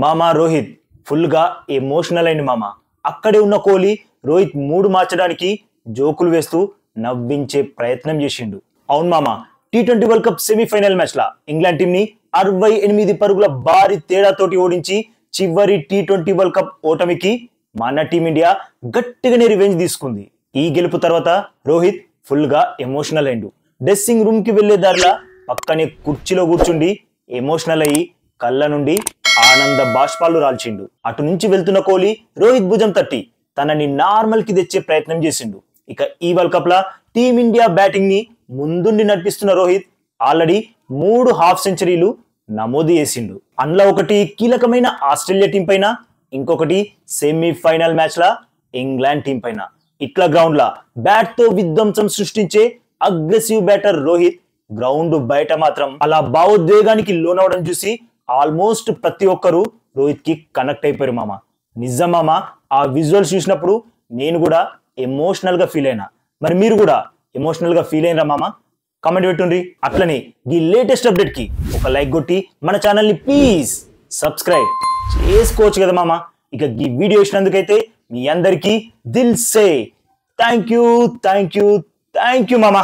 మామ రోహిత్ ఫుల్గా ఎమోషనల్ అయింది మామ. అక్కడే ఉన్న కోహ్లీ రోహిత్ మూడు మార్చడానికి జోకులు వేస్తూ నవ్వించే ప్రయత్నం చేసిండు. అవును మామ T twenty world cup semifinal match లా ఇంగ్లాండ్ టీంని అరవై ఎనిమిది పరుగుల భారీ తేడాతోటి ఓడించి చివరి టీ ట్వంటీ వరల్డ్ కప్ ఓటమికి మన టీమిండియా గట్టిగానే రివెంజ్ తీసుకుంది. ఈ గెలుపు తర్వాత రోహిత్ ఫుల్గా ఎమోషనల్ అయిండు. డ్రెస్సింగ్ రూమ్కి వెళ్ళే దారిలా పక్కనే కుర్చీలో కూర్చుండి ఎమోషనల్ అయ్యి కళ్ళ నుండి ఆనంద బాష్పాలు రాల్చిండు. అటు నుంచి వెళ్తున్న కోహ్లీ రోహిత్ భుజం తట్టి తనని నార్మల్కి తెచ్చే ప్రయత్నం చేసిండు. ఇక ఈ వరల్డ్ కప్ లా టీమిండియా బ్యాటింగ్ని ముందుండి నడిపిస్తున్న రోహిత్ ఆల్రెడీ మూడు హాఫ్ సెంచరీలు నమోదు చేసిండు. అందులో ఒకటి కీలకమైన ఆస్ట్రేలియా టీం పైన ఇంకొకటి సెమీఫైనల్ మ్యాచ్ లా ఇంగ్లాండ్ టీం పైన. ఇట్లా గ్రౌండ్ లా బ్యాట్తో విధ్వంసం సృష్టించే అగ్రెసివ్ బ్యాటర్ రోహిత్ గ్రౌండ్ బయట మాత్రం అలా భావోద్వేగానికి లోనవడం చూసి ఆల్మోస్ట్ ప్రతి ఒక్కరూ రోహిత్కి కనెక్ట్ అయిపోయారు మామ. నిజం మామ ఆ విజువల్స్ చూసినప్పుడు నేను కూడా ఎమోషనల్గా ఫీల్ అయినా. మరి మీరు కూడా ఎమోషనల్గా ఫీల్ అయినరా మామ? కామెంట్ పెట్టుండ్రి. అట్లనే ఈ లేటెస్ట్ అప్డేట్కి ఒక లైక్ కొట్టి మన ఛానల్ని ప్లీజ్ సబ్స్క్రైబ్ చేసుకోవచ్చు కదా మామ. ఇక ఈ వీడియో ఇచ్చినందుకైతే మీ అందరికీ దిల్ సే. Thank you thank you thank you మామ.